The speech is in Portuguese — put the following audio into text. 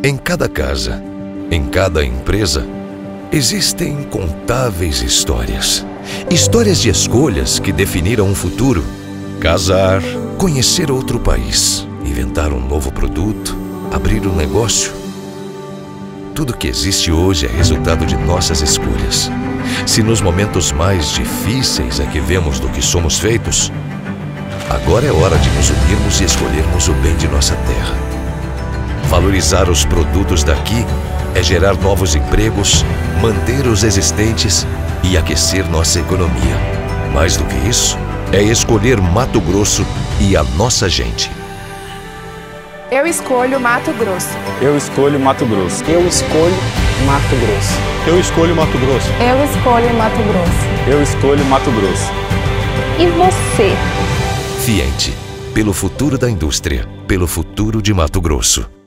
Em cada casa, em cada empresa, existem incontáveis histórias. Histórias de escolhas que definiram um futuro. Casar, conhecer outro país, inventar um novo produto, abrir um negócio. Tudo que existe hoje é resultado de nossas escolhas. Se nos momentos mais difíceis é que vemos do que somos feitos, agora é hora de nos unirmos e escolhermos o bem de nossa terra. Valorizar os produtos daqui é gerar novos empregos, manter os existentes e aquecer nossa economia. Mais do que isso, é escolher Mato Grosso e a nossa gente. Eu escolho Mato Grosso. Eu escolho Mato Grosso. Eu escolho Mato Grosso. Eu escolho Mato Grosso. Eu escolho Mato Grosso. Eu escolho Mato Grosso. E você? Fiente, pelo futuro da indústria, pelo futuro de Mato Grosso.